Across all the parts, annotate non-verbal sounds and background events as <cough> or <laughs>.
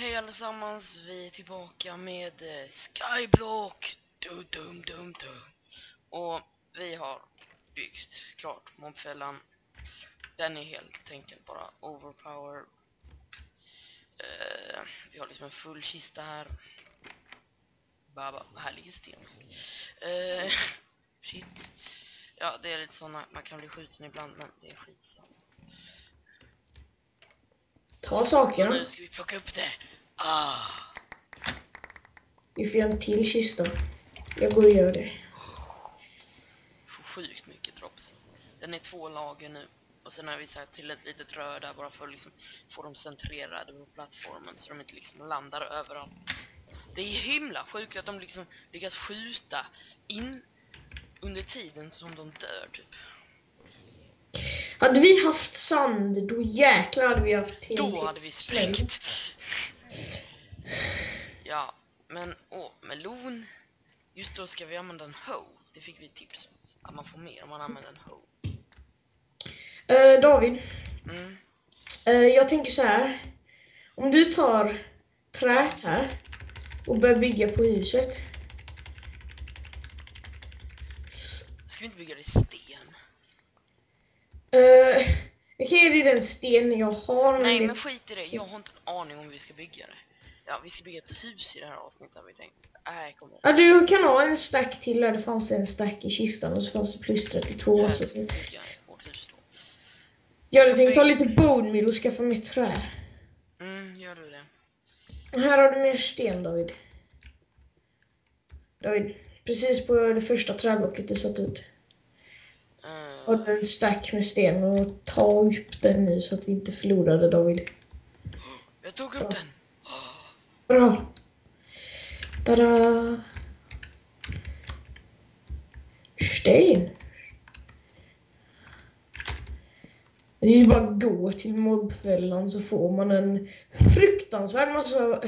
Hej allesammans, vi är tillbaka med eh, Skyblock! Dum, dum, dum, dum. Och vi har byggt klart mobfällan. Den är helt enkelt bara overpower. Eh, vi har liksom en full kista här. Baba, här ligger sten. Eh, <laughs> shit. Ja, det är lite såna, man kan bli skjuten ibland men det är skitsamma. Ta sakerna. Nu ska vi plocka upp det. Ah. Vi får göra en till kista. Jag går och gör det. får sjukt mycket drops. Den är två lager nu. Och sen har vi satt till ett litet rör där bara för att liksom få dem centrerade på plattformen så de inte liksom landar överallt. Det är himla sjukt att de liksom lyckas skjuta in under tiden som de dör typ. Hade vi haft sand, då jäklar hade vi haft. Då hade vi sprängt. Ja, men åh, melon. Just då ska vi använda en hoe. Det fick vi tips om. Att man får mer om man använder en hoe. Eh, David, Mm. eh, jag tänker så här. Om du tar träet här och börjar bygga på huset. Ska vi inte bygga det i sten? eh, ge dig den sten jag har. Nej men- skit i det, jag har inte en aning om hur vi ska bygga det. Ja, vi ska bygga ett hus i det här avsnittet har vi tänkt. Nej, kom igen. Ja, du kan ha en stack till där det fanns en stack i kistan och så fanns det plus 32. Jag Så, ska bygga vårt hus då. jag hade tänkt ta lite bone meal och skaffa mer trä. Mm, gör du det? Och här har du mer sten David. David, precis på det första träblocket du satt ut. Uh, Har du en stack med sten och ta upp den nu så att vi inte förlorar det David. jag tog upp den. Bra. Tada! Sten. Det är bara att gå till mobbfällan så får man en fruktansvärd massa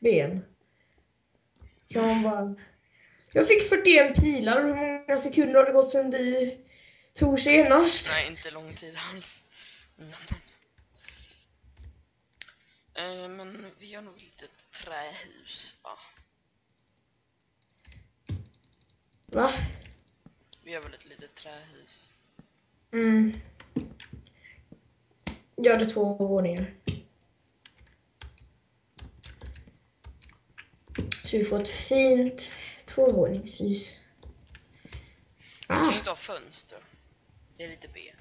ben. Kan man bara... Jag fick 41 pilar. Hur många sekunder har det gått sedan du tog senast? Nej, inte lång tid alls. Mm. Eh, men vi gör nog ett litet trähus. Ja, Va? vi gör väl ett litet trähus. Mm. Gör det två våningar. Så vi får ett fint tvåvåningshus. Vi kan Ah. inte ha fönster. Det är lite B.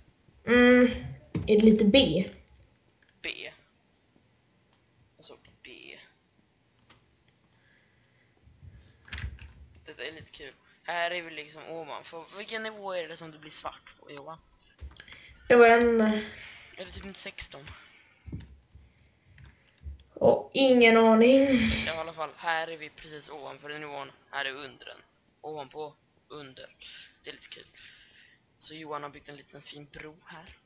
Mm. Är det lite B? B. Och så B. Det är lite kul. Här är vi liksom ovanför. Vilken nivå är det som det blir svart på Johan? Det var en... Är det typ inte 16? Och ingen aning. Ja, i alla fall, här är vi precis ovanför den nivån. Här är under den. Ovanpå, under. Det är lite kul. Så Johan har byggt en liten fin bro här.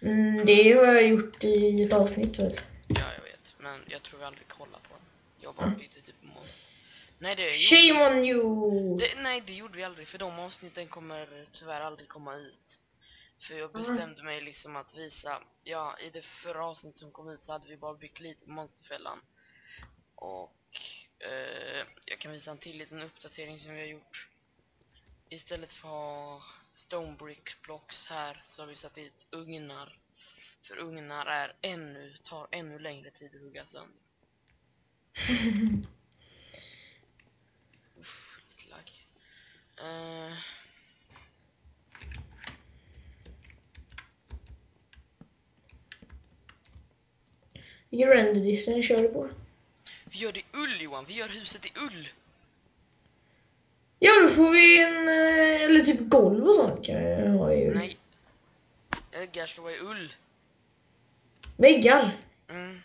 Mm, det har jag gjort i ett avsnitt väl? Ja, jag vet. Men jag tror vi aldrig kollar på den. Jag bara Mm. byggde typ mål. Nej, det gjorde, Shame on you! det, nej, det gjorde vi aldrig. För de avsnitten kommer tyvärr aldrig komma ut. För jag Mm. bestämde mig liksom att visa, ja i det förra avsnittet som kom ut så hade vi bara byggt lite Monsterfällan. Och eh, jag kan visa en till liten uppdatering som vi har gjort. Istället för att ha stone brick blocks här så har vi satt dit ugnar. För ugnar är ännu, tar ännu längre tid att hugga sönder. <laughs> Uff, lite lagg. Eh, Vilken render kör du på? vi gör det i ull Johan, vi gör huset i ull. Ja, då får vi en... eh, Eller typ golv och sånt kan jag ha ju. Nej. Väggar ska vara i ull. Väggar? Mm.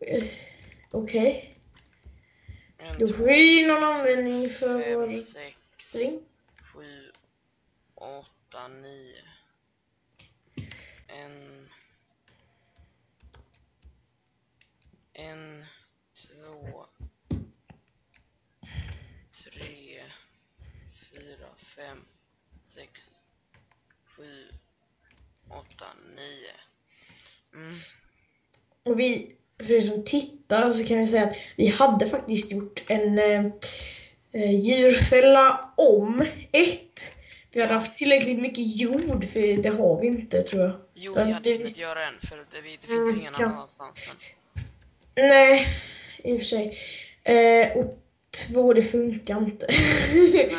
Eh, Okej. En, Då får vi någon användning för fem, vår sex, string. sju, åtta, nio. En, två, tre, fyra, fem, sex, sju, åtta, nio. Mm. Och vi, för er som tittar så kan vi säga att vi hade faktiskt gjort en eh, eh, djurfälla om ett. Vi hade haft tillräckligt mycket jord, för det har vi inte tror jag. Jo, vi hade kunnat göra en för det, det finns Mm, ingen ja. annanstans. Men... Nej, i och för sig. Eh, och två, det funkar inte. Nej, <laughs>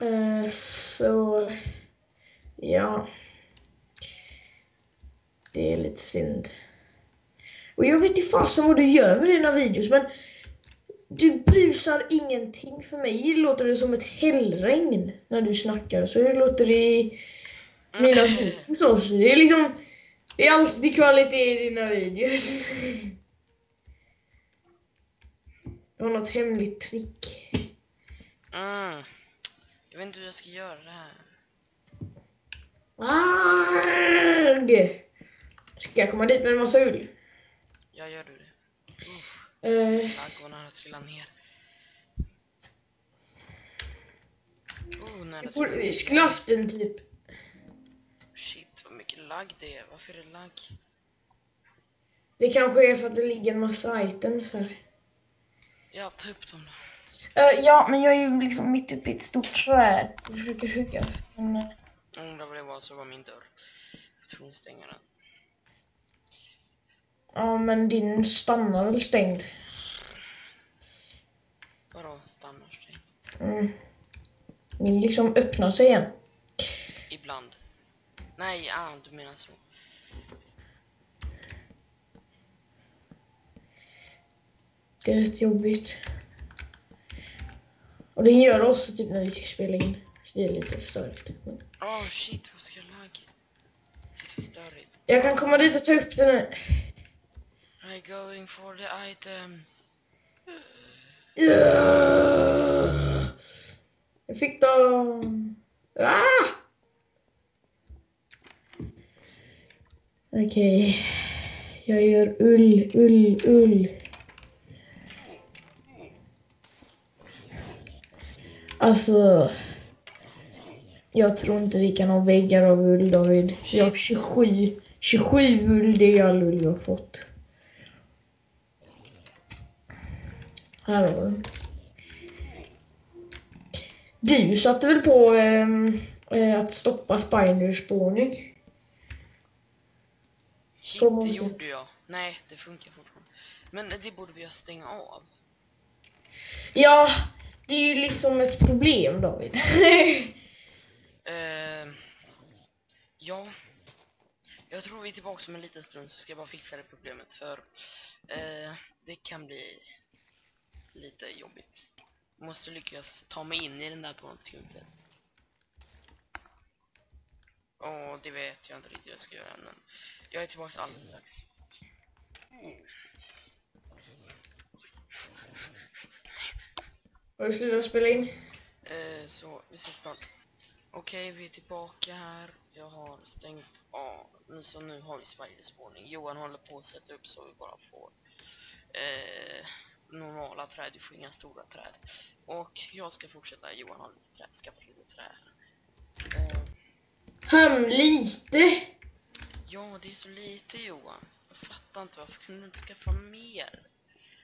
Eh, så, ja. Det är lite synd. Och jag vet inte fasen vad du gör med dina videos, men du brusar ingenting. För mig låter det som ett hällregn när du snackar. Så det låter det i mina videos också. Det är liksom, det är alltid kvalitet i dina videos. Jag har något hemligt trick. Mm. Jag vet inte hur jag ska göra det här. Arg! Ska jag komma dit med en massa ull? Jag gör du det? Uff, Eh, aggorna har trillat ner. Oh, nära vi borde- haft en typ... Shit, vad mycket lagg det är. Varför är det lagg? Det kanske är för att det ligger en massa items här. Ja, ta upp dem då. Eh, ja, men jag är ju liksom mitt uppe i ett stort träd och försöker hugga. Men, eh, Jag undrar vad det var så var min dörr. Jag tror ni stänger den. Ja, men din stannar väl stängd? Vadå stannar stängd? Mm. Min liksom öppnar sig igen. Ibland. Nej, ah, du menar så. Det är rätt jobbigt. Och det gör det också typ när vi ska spela in. Så det är lite störigt. Men Åh oh, shit, vad ska jag lagg? Lite störigt. jag kan komma dit och ta upp den nu. I'm going for the items. Ja. Jag fick dem. Ah! Okej. Jag gör ull, ull, ull. Alltså. Jag tror inte vi kan ha väggar av ull David. Jag har 27, 27 ull, det är all ull jag har fått. Har du. Satte väl på ehm, eh, att stoppa spiderspårning? Det gjorde jag. Nej, det funkar fortfarande. Men det borde vi stänga av. Ja, det är ju liksom ett problem David. <laughs> Eh, ja. Jag tror vi är tillbaka om en liten stund så ska jag bara fixa det problemet för eh, det kan bli lite jobbigt. Måste lyckas ta mig in i den där på något skumt sätt. Och det vet jag inte riktigt hur jag ska göra men jag är tillbaka alldeles strax. Har du slutat spela in? Eh, så vi ses snart. Okej, vi är tillbaka här. Jag har stängt av. Nu så nu har vi spiderspårning. Johan håller på att sätta upp så vi bara får eh, normala träd. Vi får inga stora träd. Och jag ska fortsätta. Johan har lite träd. Skaffa lite träd. Eh, lite. ja, det är så lite Johan. Jag fattar inte. Varför kunde du inte skaffa mer?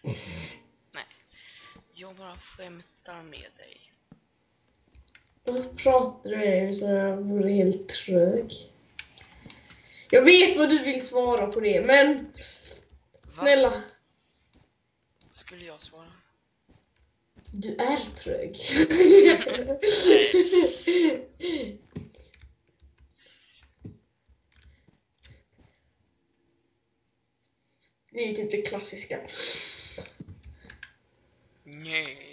<laughs> Nej. Jag bara skämtar med dig. Varför pratar du med mig så jag vore helt trög? Jag vet vad du vill svara på det, men snälla. Skulle jag svara? Du är trög. Det är typ det klassiska. Nej.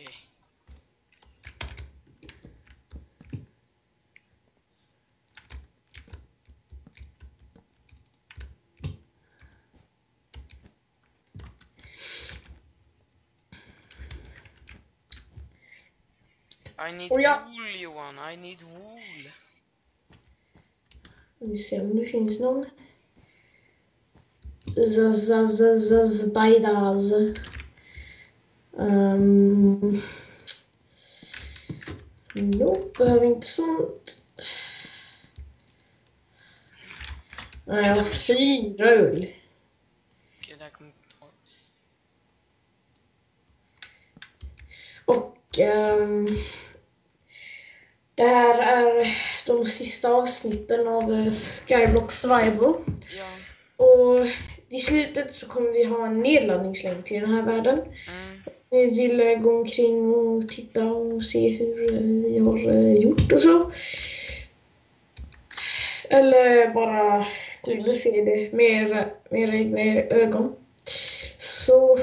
I need Och jag- wool Johan, I need wool. Vi ser om det finns någon. Z- z- z- z- Spiders. Um, nope, behöver inte sånt. Nej, jag har fyra ull. Och det här är de sista avsnitten av eh, Skyblock Survival. Ja. Och vid slutet så kommer vi ha en nedladdningslänk till den här världen. Mm. Vi vill eh, gå omkring och titta och se hur eh, vi har gjort och så. Eller bara och se det med era, egna ögon. Så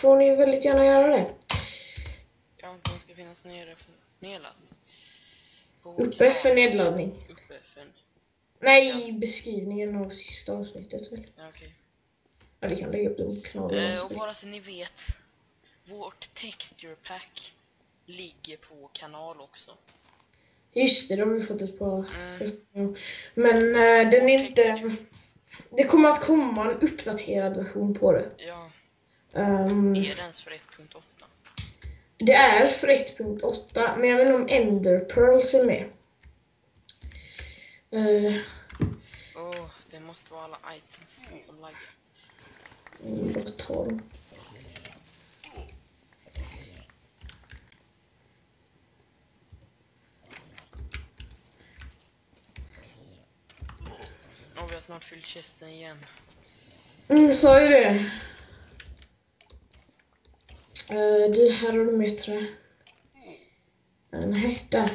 får ni väldigt gärna göra det. Ja, de ska finnas nere för Uppe för nedladdning. Uppe för... Nej, i beskrivningen av sista avsnittet väl. Ja, okej. Ja, vi kan lägga upp det på kanalen. Eh, och bara så ni vet. Vårt texture pack ligger på kanal också. Just det, de har vi fått ett par. Mm. Men eh, den är inte... Det kommer att komma en uppdaterad version på det. Ja, Ehm, är det ens för 1.8? Det är för 1.8, men jag vet inte om Ender Pearls är med. Uh, Åh, det måste vara alla items som laggar. låt ta dem. Och vi har snart fyllt chesten igen. Mm, sa ju det. Uh, du, här har du mer trä. Uh, nej, där.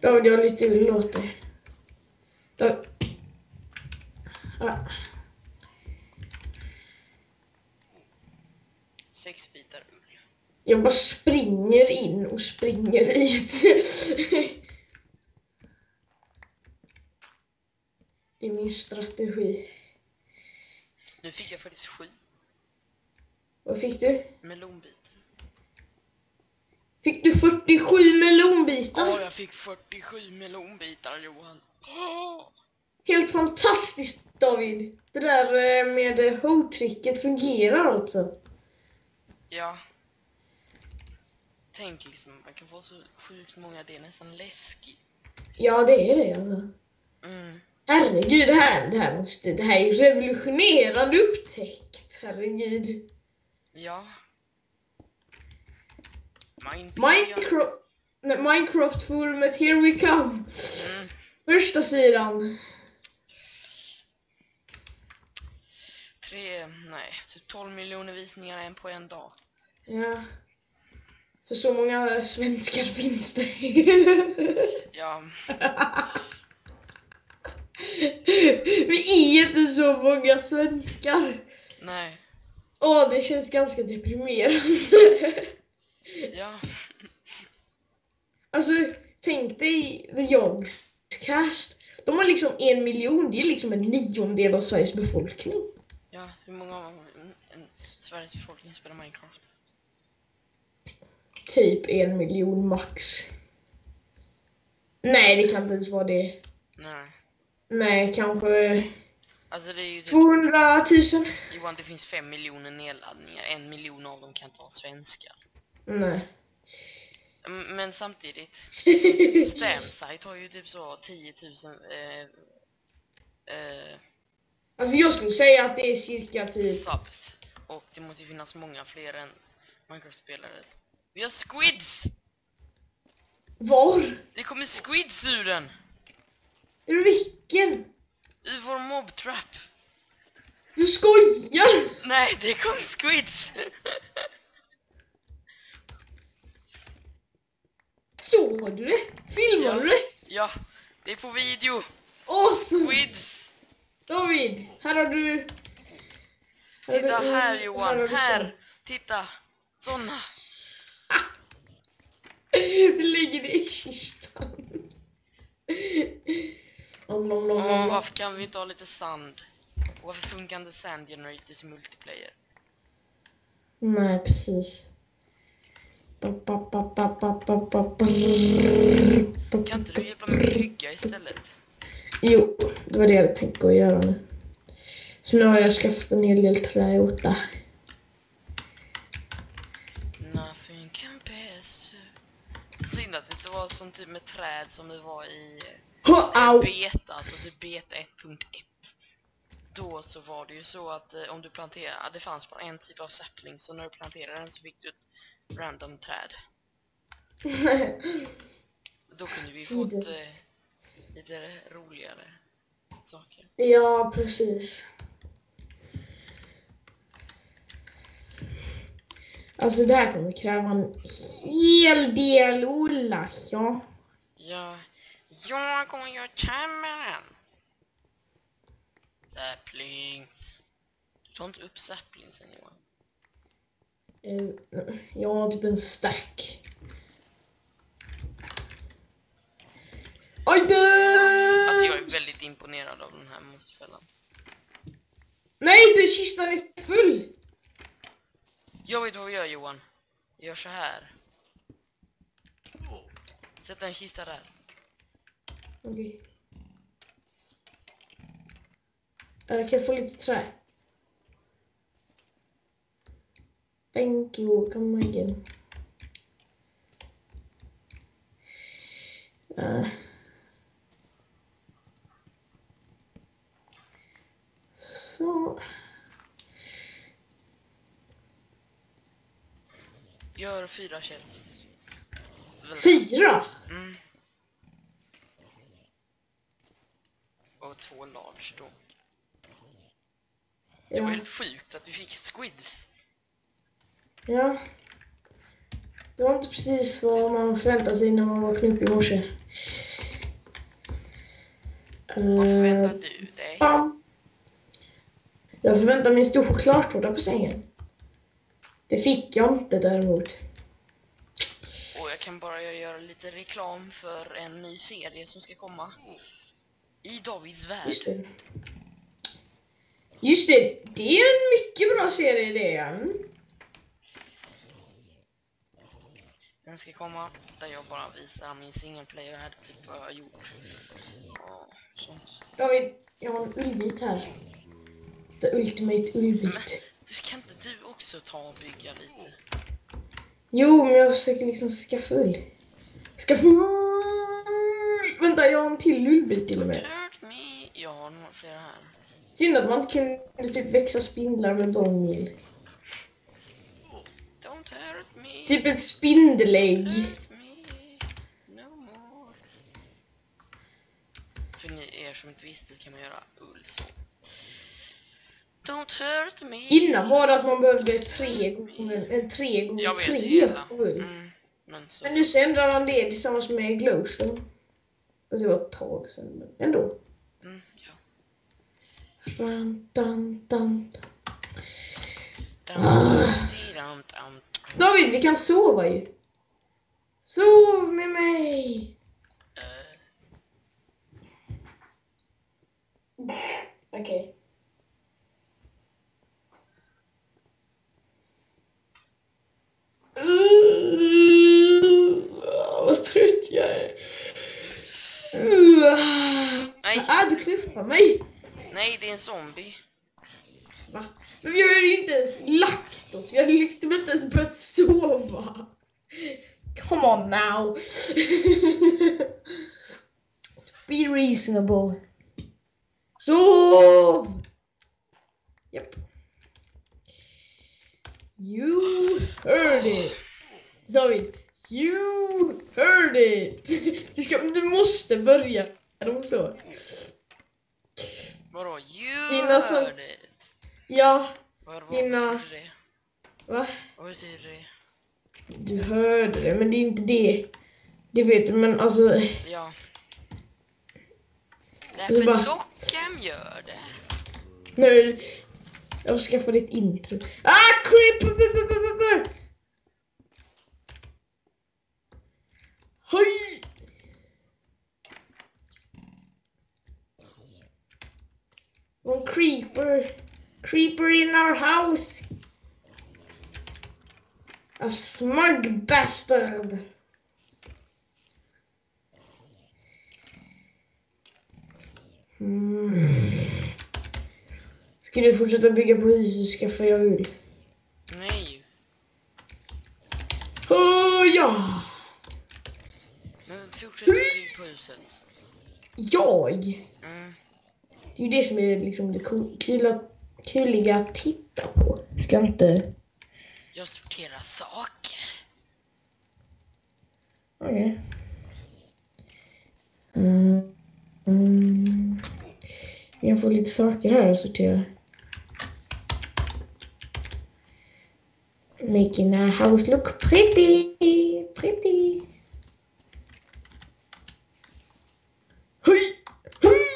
David, jag har lite ull åt dig. David. Ah, Sex bitar ull. jag bara springer in och springer ut. <laughs> Det är min strategi. Nu fick jag faktiskt sju Vad fick du? melonbitar. Fick du 47 melonbitar? Ja, jag fick 47 melonbitar Johan. Helt fantastiskt David! Det där eh, med ho-tricket fungerar alltså. Ja. Tänk liksom, man kan få så sjukt många, det är nästan läskigt. Ja, det är det alltså. Mm. Herregud, det här, det här, måste, det här är revolutionerande upptäckt. Herregud. Ja. Minecraft, Minecraft-forumet, here we come. Mm. Första sidan. Tre, nej, typ 12 miljoner visningar en på en dag. Ja. För så många svenskar <laughs> finns det. Ja, <laughs> Vi är inte så många svenskar. nej, Åh, det känns ganska deprimerande. ja, Alltså, tänk dig The Yogscast. De har liksom en miljon, det är liksom en niondel av Sveriges befolkning. ja, hur många av en, en Sveriges befolkning spelar Minecraft? Typ en miljon max. Nej, det kan inte ens vara det. Nej. Nej, kanske Alltså det är ju typ, 200 000. Johan det finns fem miljoner nedladdningar, en miljon av dem kan inte vara svenska. Nej. Men samtidigt, <laughs> Stamsite har ju typ så 10 000 eh, eh, Alltså jag skulle säga att det är cirka typ... subs. Och det måste ju finnas många fler än Minecraft-spelare. Vi har squids! Var? Det kommer squids ur den! Ur vilken? Ur vår mobtrap! Du skojar! Nej, det kom squids! Såg du det? Filmade Ja. du det? ja, det är på video! Awesome! Squids! David, här har du... här har Titta du- här Johan, du här! Titta! Såna! <laughs> Vi lägger det i kistan. Om, nom, nom, Åh, nom, nom. varför kan vi inte ha lite sand? Och varför funkar inte sand generators i multiplayer? Nej, precis. Kan inte du hjälpa mig bygga istället? Jo, det var det jag hade tänkt gå och göra nu. Så nu har jag skaffat en hel del. Nothing compares to synd att det inte var som typ med träd som det var i au! beta, alltså typ beta 1.1. Då så var det ju så att eh, om du planterade, det fanns bara en typ av sapling, så när du planterade den så fick du ett random träd. <laughs> Då kunde vi fått eh, lite roligare saker. ja, precis. Alltså det här kommer kräva en hel del Ola, ja. Ja, jag kommer göra kameran. Saplings. Du tar inte upp saplingsen Johan. Eh, Jag har typ en stack. Oj då! Alltså jag är väldigt imponerad av den här monsterfällan. Nej, den kistan är full! Jag vet vad vi gör Johan. Vi gör så här. Sätt en kista där. Okej. Eh, Kan jag få lite trä? Thank you, come again. Eh. Så. Gör fyra chels. Fyra! Mm. Och två large då. Det var Ja. helt sjukt att vi fick squids. ja. Det var inte precis vad man förväntade sig när man vaknade upp i morse. Vad förväntar Eh, du dig? Bam. Jag förväntar mig en stor chokladtårta på sängen. Det fick jag inte däremot. Och jag kan bara göra lite reklam för en ny serie som ska komma. I Davids värld. Just det. Just det, det är en mycket bra serie det. Mm. Den ska komma där jag bara visar min single player-värld, typ vad jag har gjort. Och sånt. David, jag har en ullbit här. The ultimate ullbit. Du kan inte du också ta och bygga lite? Jo, men jag försöker liksom skaffa ull. Skaffa ull! Vänta, jag har en till ullbit till och med. Jag har några flera här. Synd att man inte kunde typ växa spindlar med me. Typ ett spindelägg. No. För ni er som inte visste kan man göra ull så. Don't hurt me. Innan var det att man behövde tre gånger, en tre gånger Jag vet tre. Mm, men. Men nu så ändrar han det tillsammans med glowstone. Alltså det var ett tag sedan, men ändå. Mm, ja. Dun, dun, dun. Dum, Ah. David, vi kan sova ju. Sov med mig! Eh, Okej. Uh, vad trött jag är. Nej. ah, du knuffar mig. nej, det är en zombie. Va? Men vi hade ju inte ens lagt oss. Vi hade liksom inte ens börjat sova. Come on now. Be reasonable. Sov! Japp. You heard it. David, you heard it. <laughs> Du, ska, du måste börja. Är det så? Vadå? You Dina som- heard it. Ja, Vad, vad Dina- betyder det? va? Vad betyder det? Du hörde det, men det är inte det. Det vet du, men alltså... Ja. så Därför bara- dockan gör det. Nej. Jag ska skaffa ditt intro. Ah, creep! Hej! One creeper. Creeper in our house. A smug bastard. Mm. Ska du fortsätta bygga på huset så skaffar jag ull. Nej. Oh, ja! fortsätter bygga på huset. Jag! Mm. Det är ju det som är liksom det cool- kula, kuliga att titta på. Ska inte... Jag sorterar saker. Okej. Mm. Mm. Jag får lite saker här att sortera. Making a house look pretty, pretty. Hej! Hej!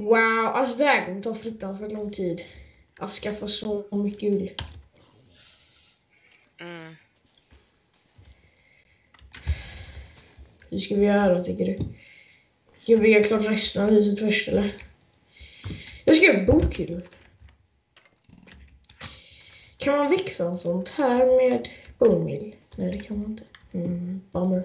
Wow, alltså det här kommer ta fruktansvärt lång tid. Att skaffa så mycket ull. Mm. Hur ska vi göra tycker du? Ska vi bygga klart resten av huset först eller? Jag ska göra bokhyllor. Kan man växa en sånt här med bone meal? Nej det kan man inte. Mm, bummer.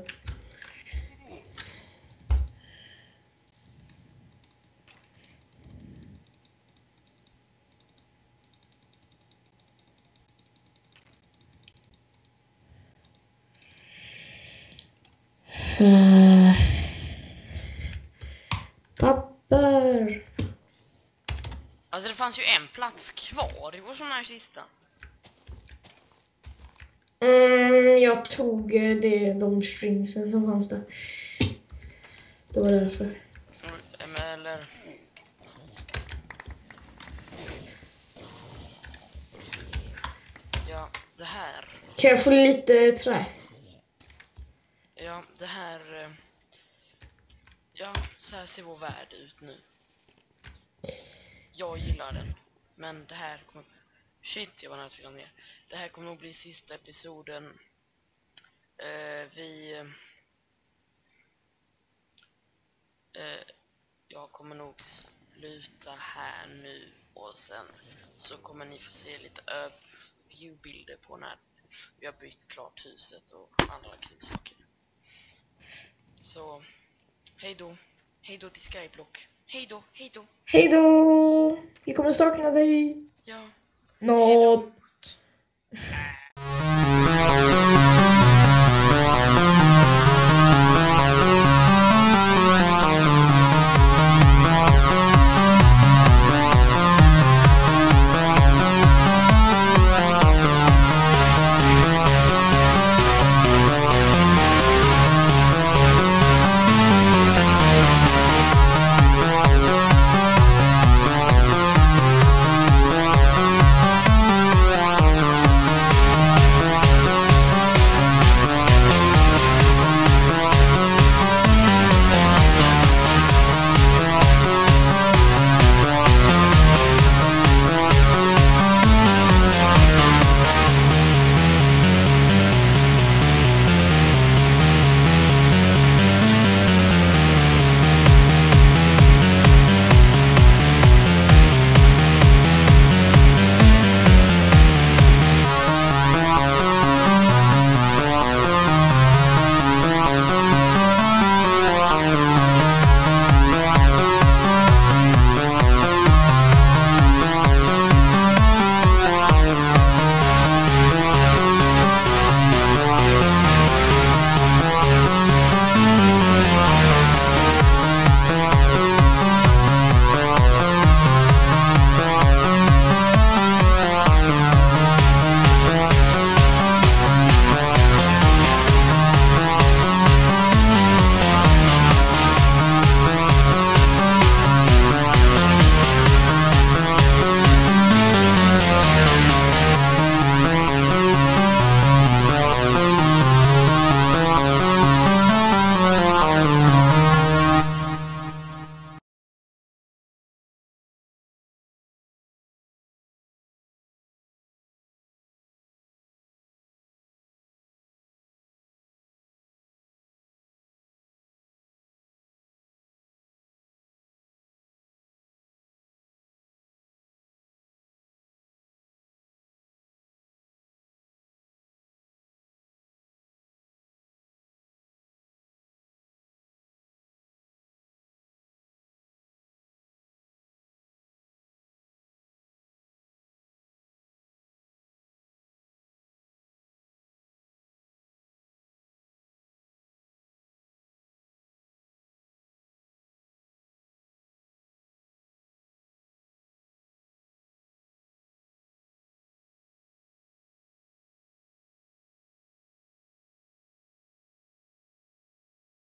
Papper. Alltså det fanns ju en plats kvar i vår sån här kista. Mm, jag tog eh, det, de stringsen som fanns där. Det var därför. Mm, Eller... Ja, det här. Kan jag få lite trä? Ja, det här... Ja, så här ser vår värld ut nu. Jag gillar den. Men det här kommer... Shit, jag var nära att trilla ner. Det här kommer nog bli sista episoden. Uh, vi... Uh, jag kommer nog sluta här nu och sen så kommer ni få se lite överviewbilder på när vi har byggt klart huset och andra kul saker. Så, Hej då. Hej då till Skyblock. Hej då, hej då. Hej då! Vi kommer sakna dig. Ja. Något.